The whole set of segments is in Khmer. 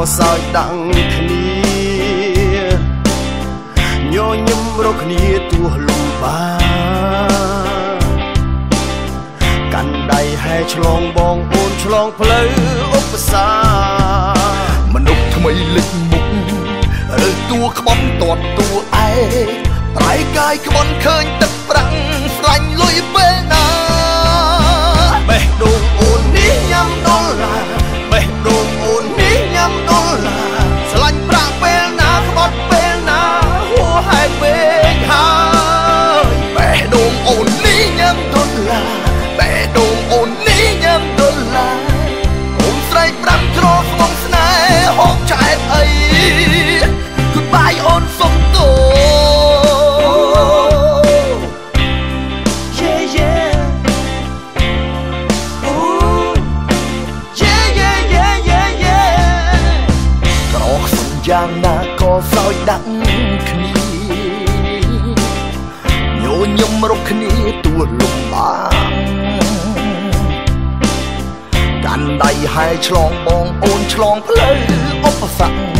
យ៉ាងណាក៏សើចដឹងគ្នាញញឹមរកគ្នាទោះលំបាកកាន់ដៃហែឆ្លងបងអូនឆ្លងផ្លូវឧបសគ្គមនុស្សថ្មីលេចមុខឬតួក្បត់ទាត់តួឯងត្រៃកាយក្បន់ឃើញទឹកប្រាំងស្លាញ់លុយពេលណា គ្នាញញឹមរកគ្នាទួលំបាកកាន់ដៃហែឆ្លងបងអូនឆ្លងផ្លូវឧបសគ្គ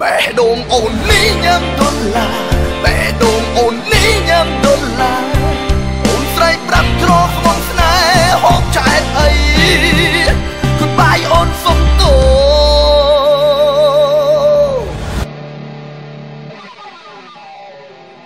បេះដូងអូននេះញ៉ាំដុល្លារបេះដូងអូននេះ